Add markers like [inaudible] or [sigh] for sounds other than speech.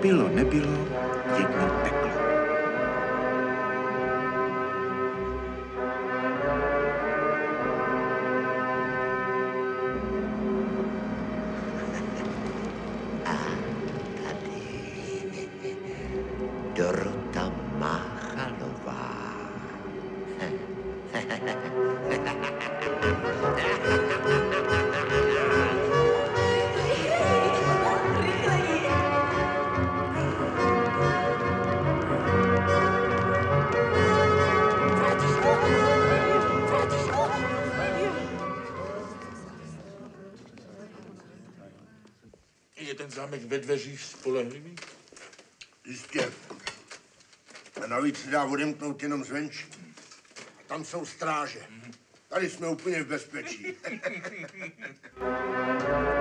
Bylo, nebylo, jedno peklo. Dorota Máchalová. [laughs] Je ten zámek ve dveřích spolehlivý? Jistě. A navíc se dá odemknout jenom zvenčí. A tam jsou stráže. Tady jsme úplně v bezpečí. [laughs]